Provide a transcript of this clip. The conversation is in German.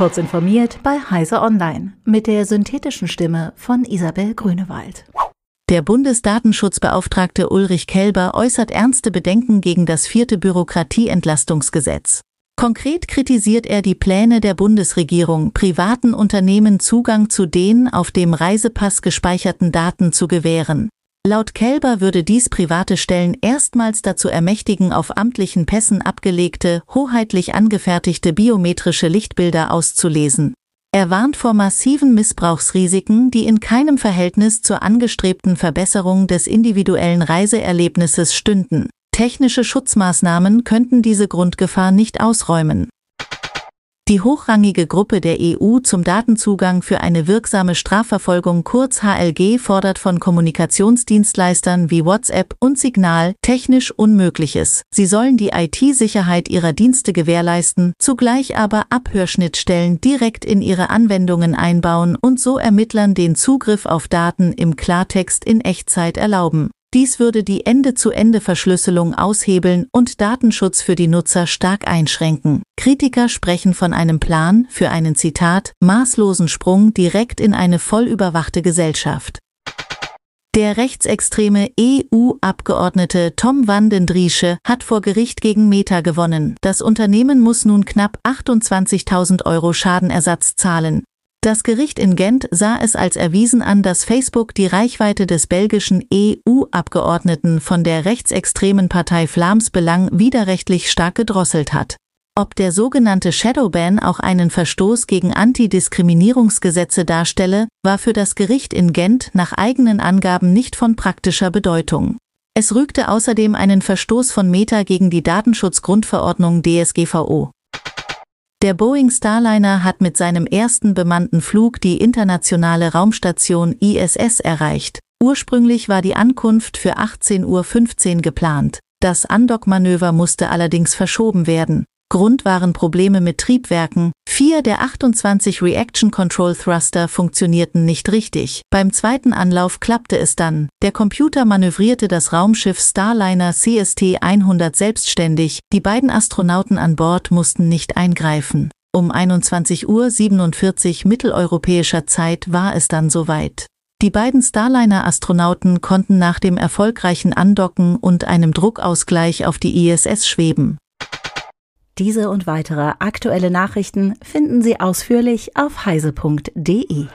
Kurz informiert bei Heise Online mit der synthetischen Stimme von Isabel Grünewald. Der Bundesdatenschutzbeauftragte Ulrich Kelber äußert ernste Bedenken gegen das vierte Bürokratieentlastungsgesetz. Konkret kritisiert er die Pläne der Bundesregierung, privaten Unternehmen Zugang zu den auf dem Reisepass gespeicherten Daten zu gewähren. Laut Kelber würde dies private Stellen erstmals dazu ermächtigen, auf amtlichen Pässen abgelegte, hoheitlich angefertigte biometrische Lichtbilder auszulesen. Er warnt vor massiven Missbrauchsrisiken, die in keinem Verhältnis zur angestrebten Verbesserung des individuellen Reiseerlebnisses stünden. Technische Schutzmaßnahmen könnten diese Grundgefahr nicht ausräumen. Die hochrangige Gruppe der EU zum Datenzugang für eine wirksame Strafverfolgung kurz HLG fordert von Kommunikationsdienstleistern wie WhatsApp und Signal technisch Unmögliches. Sie sollen die IT-Sicherheit ihrer Dienste gewährleisten, zugleich aber Abhörschnittstellen direkt in ihre Anwendungen einbauen und so Ermittlern den Zugriff auf Daten im Klartext in Echtzeit erlauben. Dies würde die Ende-zu-Ende-Verschlüsselung aushebeln und Datenschutz für die Nutzer stark einschränken. Kritiker sprechen von einem Plan für einen Zitat maßlosen Sprung direkt in eine vollüberwachte Gesellschaft. Der rechtsextreme EU-Abgeordnete Tom Vandendriesche hat vor Gericht gegen Meta gewonnen. Das Unternehmen muss nun knapp 28.000 Euro Schadenersatz zahlen. Das Gericht in Gent sah es als erwiesen an, dass Facebook die Reichweite des belgischen EU-Abgeordneten von der rechtsextremen Partei Flams Belang widerrechtlich stark gedrosselt hat. Ob der sogenannte Shadowban auch einen Verstoß gegen Antidiskriminierungsgesetze darstelle, war für das Gericht in Gent nach eigenen Angaben nicht von praktischer Bedeutung. Es rügte außerdem einen Verstoß von Meta gegen die Datenschutzgrundverordnung DSGVO. Der Boeing Starliner hat mit seinem ersten bemannten Flug die internationale Raumstation ISS erreicht. Ursprünglich war die Ankunft für 18.15 Uhr geplant. Das Andockmanöver musste allerdings verschoben werden. Grund waren Probleme mit Triebwerken. Vier der 28 Reaction Control Thruster funktionierten nicht richtig. Beim zweiten Anlauf klappte es dann. Der Computer manövrierte das Raumschiff Starliner CST-100 selbstständig. Die beiden Astronauten an Bord mussten nicht eingreifen. Um 21.47 Uhr mitteleuropäischer Zeit war es dann soweit. Die beiden Starliner-Astronauten konnten nach dem erfolgreichen Andocken und einem Druckausgleich auf die ISS schweben. Diese und weitere aktuelle Nachrichten finden Sie ausführlich auf heise.de.